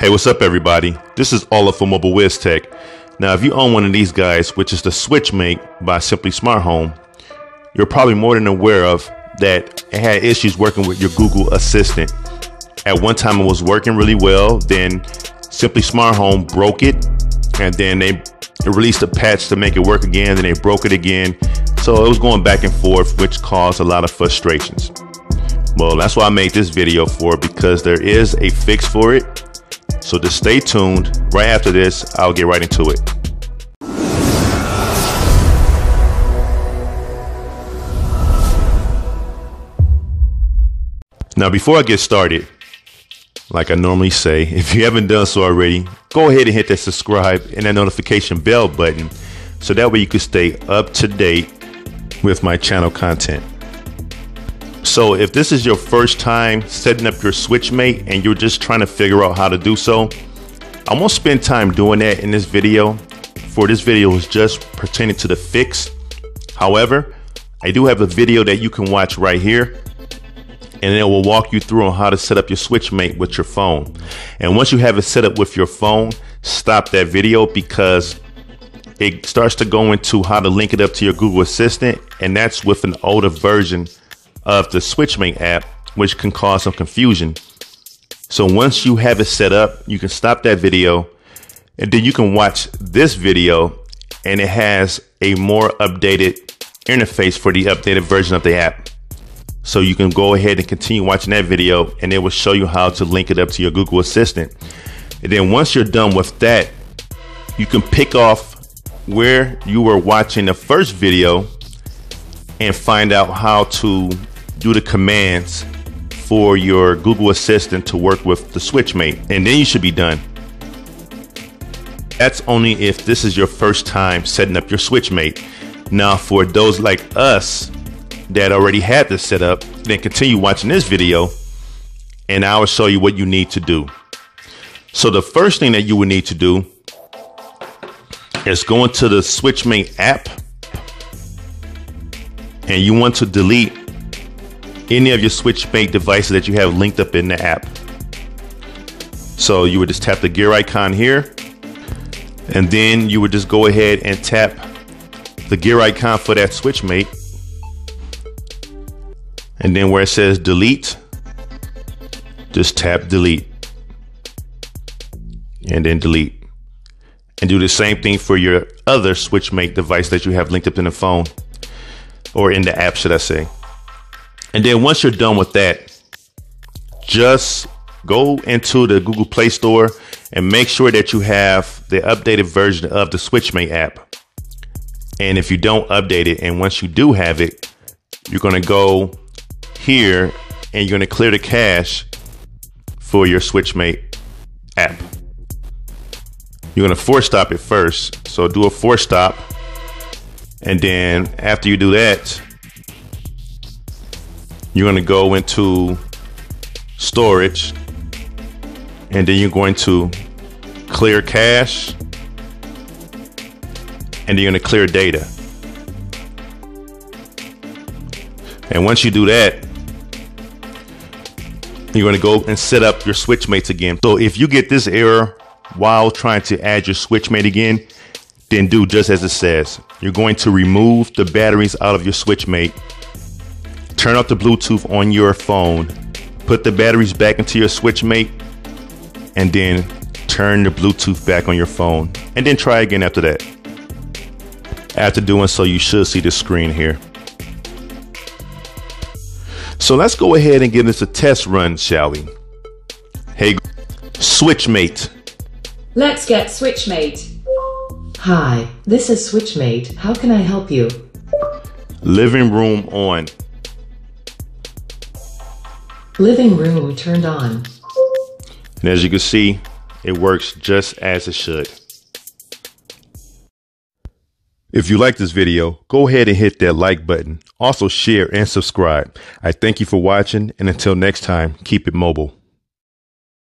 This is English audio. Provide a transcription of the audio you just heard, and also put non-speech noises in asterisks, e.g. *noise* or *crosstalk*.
Hey, what's up, everybody? This is Ola from Mobile Wiz Tech. Now, if you own one of these guys, which is the SwitchMate by Simply Smart Home, you're probably more than aware of that it had issues working with your Google Assistant. At one time, it was working really well. Then Simply Smart Home broke it, and then they released a patch to make it work again. Then they broke it again. So it was going back and forth, which caused a lot of frustrations. Well, that's why I made this video for because there is a fix for it so just stay tuned. Right after this, I'll get right into it. Now, before I get started, like I normally say, *laughs* if you haven't done so already, go ahead and hit that subscribe and that notification bell button so that way you can stay up to date with my channel content. So if this is your first time setting up your SwitchMate and you're just trying to figure out how to do so, I won't spend time doing that in this video. For this video is just pertaining to the fix. However, I do have a video that you can watch right here and it will walk you through on how to set up your SwitchMate with your phone. And once you have it set up with your phone, stop that video because it starts to go into how to link it up to your Google Assistant, and that's with an older version of the SwitchMate app, which can cause some confusion. So once you have it set up, you can stop that video and then you can watch this video and it has a more updated interface for the updated version of the app. So you can go ahead and continue watching that video and it will show you how to link it up to your Google Assistant. And then once you're done with that, you can pick off where you were watching the first video and find out how to do the commands for your Google Assistant to work with the SwitchMate, and then you should be done. That's only if this is your first time setting up your SwitchMate. Now, for those like us that already had this set up, then continue watching this video, and I will show you what you need to do. So the first thing that you would need to do is go into the SwitchMate app, and you want to delete any of your SwitchMate devices that you have linked up in the app. So you would just tap the gear icon here, and then you would just go ahead and tap the gear icon for that SwitchMate. And then where it says delete, just tap delete. And then delete. And do the same thing for your other SwitchMate device that you have linked up in the phone or in the app, should I say. And then once you're done with that, just go into the Google Play Store and make sure that you have the updated version of the SwitchMate app. And if you don't update it, and once you do have it, you're going to go here and you're going to clear the cache for your SwitchMate app. You're going to force stop it first. So do a force stop. And then after you do that, you're going to go into storage and then you're going to clear cache and you're going to clear data. And once you do that, you're going to go and set up your switchmates again. So if you get this error while trying to add your switchmate again, then do just as it says. You're going to remove the batteries out of your switchmate turn off the Bluetooth on your phone, put the batteries back into your SwitchMate, and then turn the Bluetooth back on your phone, and then try again after that. After doing so, you should see the screen here. So let's go ahead and give this a test run, shall we? Hey, SwitchMate. Let's get SwitchMate. Hi, this is SwitchMate. How can I help you? Living room on. Living room turned on. And as you can see, it works just as it should. If you like this video, go ahead and hit that like button. Also share and subscribe. I thank you for watching and until next time, keep it mobile.